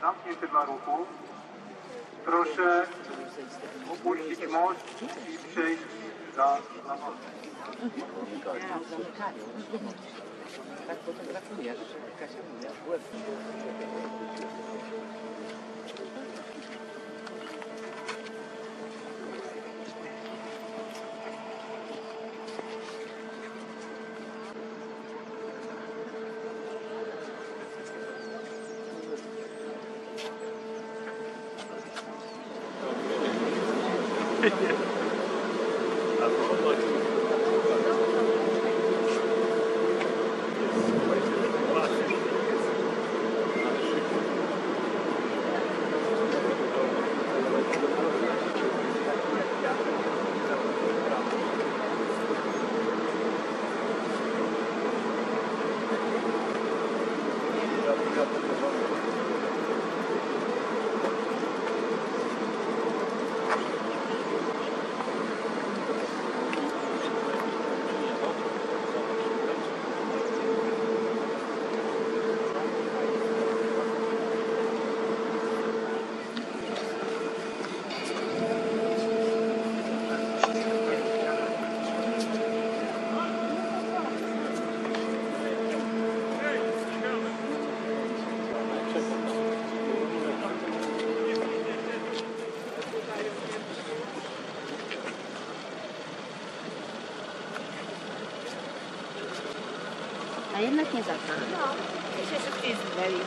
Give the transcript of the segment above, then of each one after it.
zamknięty dla ruchu. Proszę opuścić most i przejść za, za most. Tak Kasia tá bom, ótimo. A jednak nie zawsze. No, się szybciej zmyli.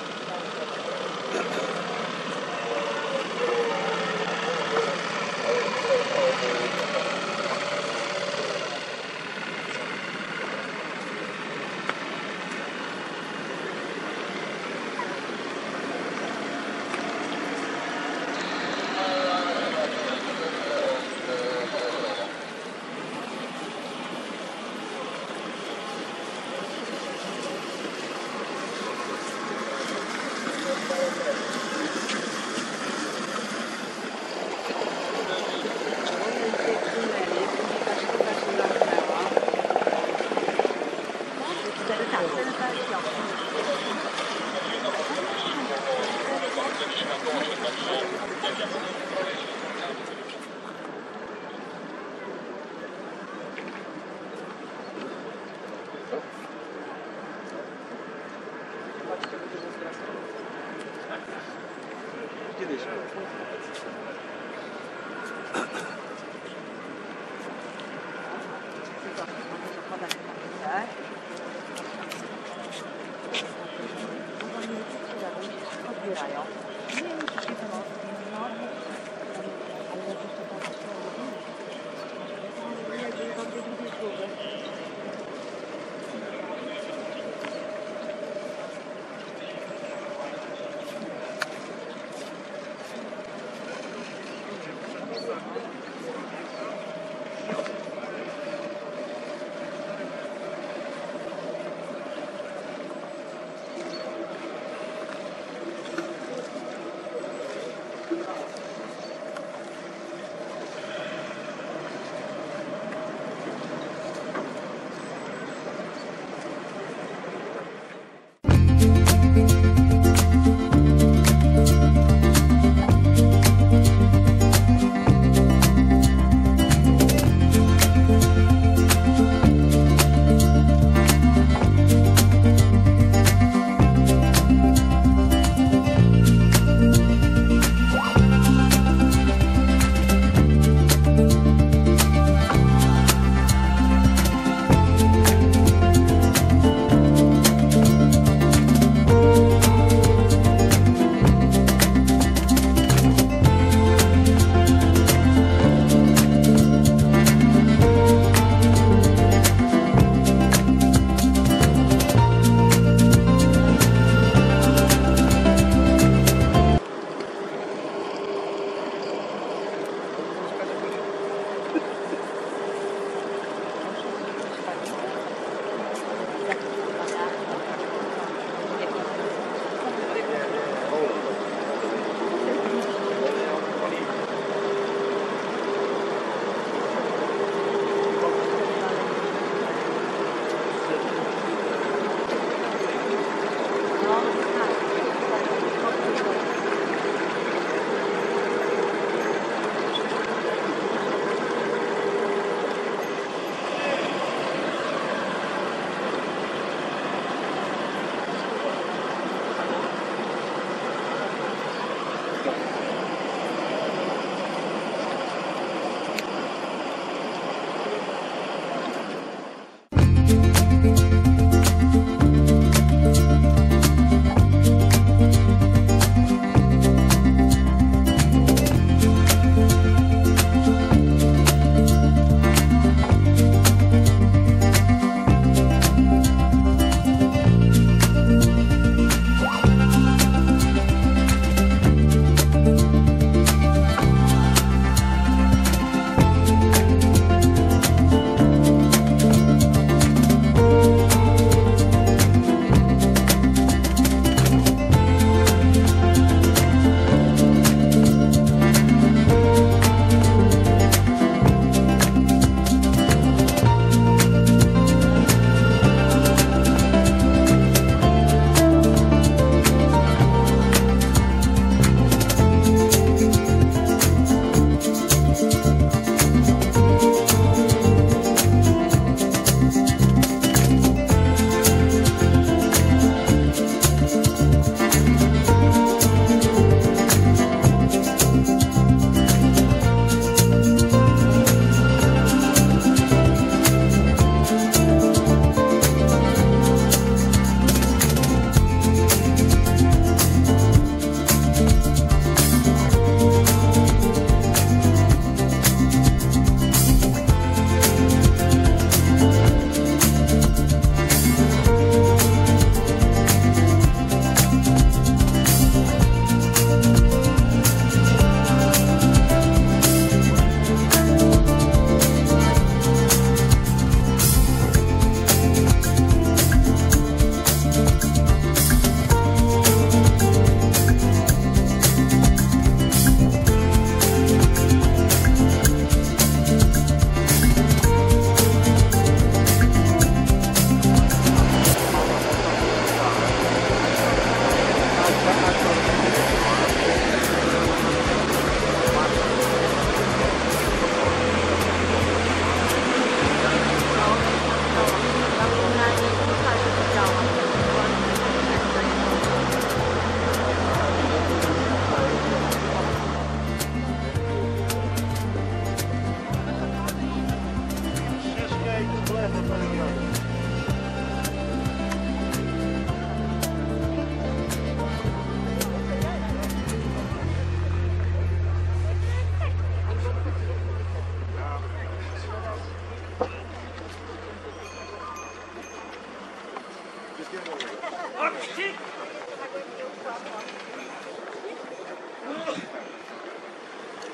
Gracias.